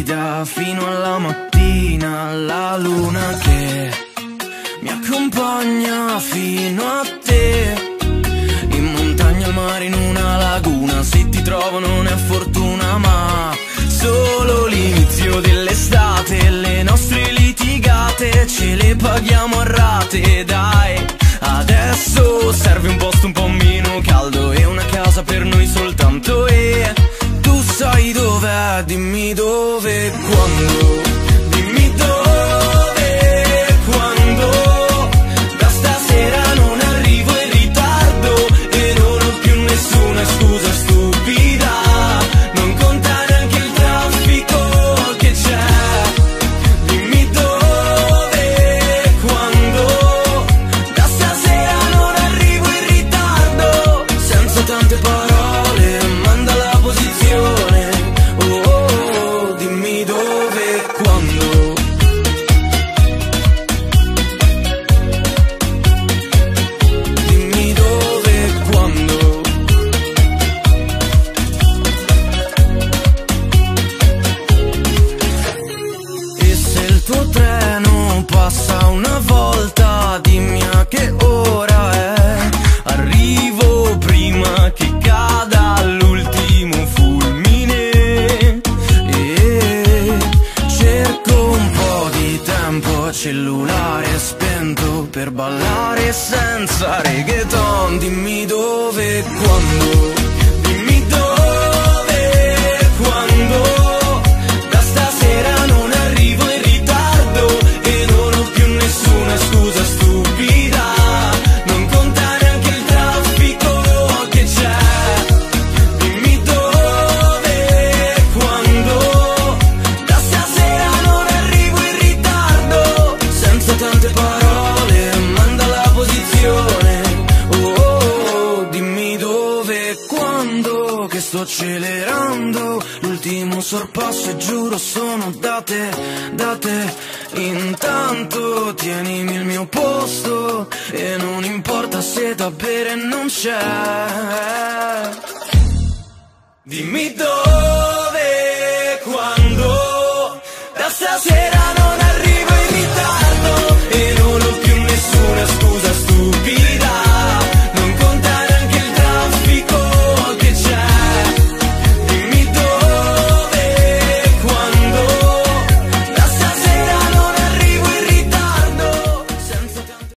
guida fino alla mattina, la luna che mi accompagna fino a te. In montagna, al mare, in una laguna, se ti trovo non è fortuna, ma solo l'inizio dell'estate, le nostre litigate ce le paghiamo a rate, dai. Adesso serve un posto un po' meno caldo e una casa per noi soltanto e dove e quando. cellulare spento per ballare senza reggaeton, dimmi dove e quando. che sto accelerando. L'ultimo sorpasso e giuro sono date, date. Intanto tienimi il mio posto E non importa se da bere non c'è. Dimmi dove, quando, da stasera